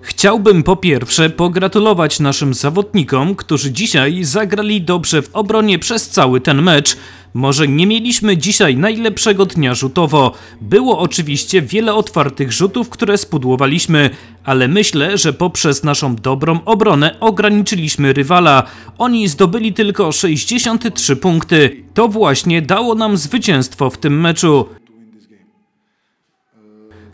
Chciałbym po pierwsze pogratulować naszym zawodnikom, którzy dzisiaj zagrali dobrze w obronie przez cały ten mecz. Może nie mieliśmy dzisiaj najlepszego dnia rzutowo. Było oczywiście wiele otwartych rzutów, które spudłowaliśmy, ale myślę, że poprzez naszą dobrą obronę ograniczyliśmy rywala. Oni zdobyli tylko 63 punkty. To właśnie dało nam zwycięstwo w tym meczu.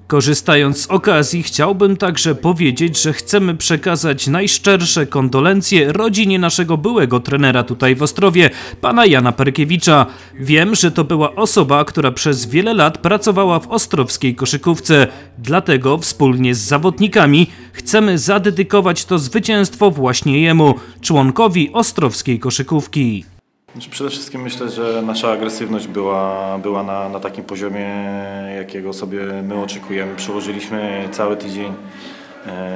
Korzystając z okazji, chciałbym także powiedzieć, że chcemy przekazać najszczersze kondolencje rodzinie naszego byłego trenera tutaj w Ostrowie, pana Jana Perkiewicza. Wiem, że to była osoba, która przez wiele lat pracowała w ostrowskiej koszykówce. Dlatego wspólnie z zawodnikami chcemy zadedykować to zwycięstwo właśnie jemu, członkowi ostrowskiej koszykówki. Znaczy, Przede wszystkim myślę, że nasza agresywność była, była na, na takim poziomie, jakiego sobie my oczekujemy. Przełożyliśmy cały tydzień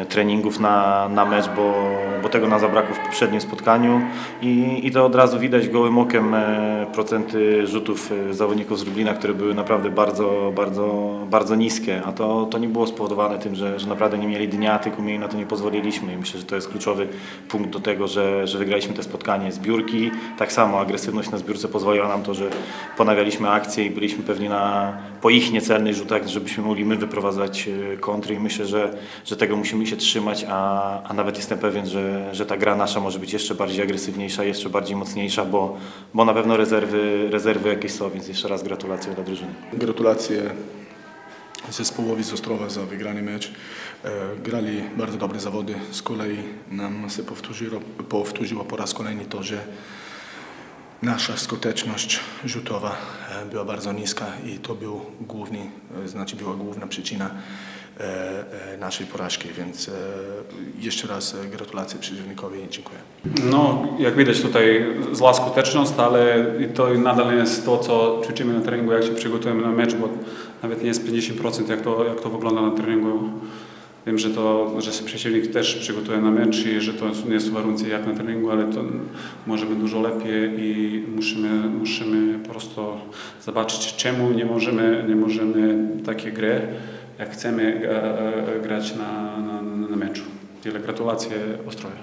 treningów na, na mecz, bo, bo tego nam zabrakło w poprzednim spotkaniu. I, i to od razu widać gołym okiem e, procenty rzutów e, zawodników z Lublina, które były naprawdę bardzo, bardzo, bardzo niskie, a to, to nie było spowodowane tym, że, że naprawdę nie mieli dnia, tylko my na to nie pozwoliliśmy. I myślę, że to jest kluczowy punkt do tego, że, że wygraliśmy te spotkanie. Zbiórki, tak samo agresywność na zbiórce pozwoliła nam to, że ponawialiśmy akcje i byliśmy pewni na, po ich niecelnych rzutach, żebyśmy mogli my wyprowadzać e, kontry i myślę, że, że tego musimy się trzymać, a, a nawet jestem pewien, że, że ta gra nasza może być jeszcze bardziej agresywniejsza, jeszcze bardziej mocniejsza, bo, bo na pewno rezerwy, rezerwy jakieś są, więc jeszcze raz gratulacje dla drużyny. Gratulacje zespołowi z Ostrowa za wygrany mecz. E, Grali bardzo dobre zawody. Z kolei nam się powtórzyło, powtórzyło po raz kolejny to, że nasza skuteczność rzutowa e, była bardzo niska i to był główny, e, znaczy była główna przyczyna e, naszej porażki, więc jeszcze raz gratulacje przeciwnikowi i dziękuję. No, jak widać tutaj zła skuteczność, ale to nadal jest to, co ćwiczymy na treningu, jak się przygotujemy na mecz, bo nawet nie jest 50% jak to, jak to wygląda na treningu. Wiem, że, to, że się przeciwnik też przygotuje na mecz i że to nie są warunki jak na treningu, ale to może być dużo lepiej i musimy, musimy po prostu zobaczyć, czemu nie możemy, nie możemy takie gry, jak chcemy e, e, grać na, na, na meczu. Tyle gratulacje Ostrowie.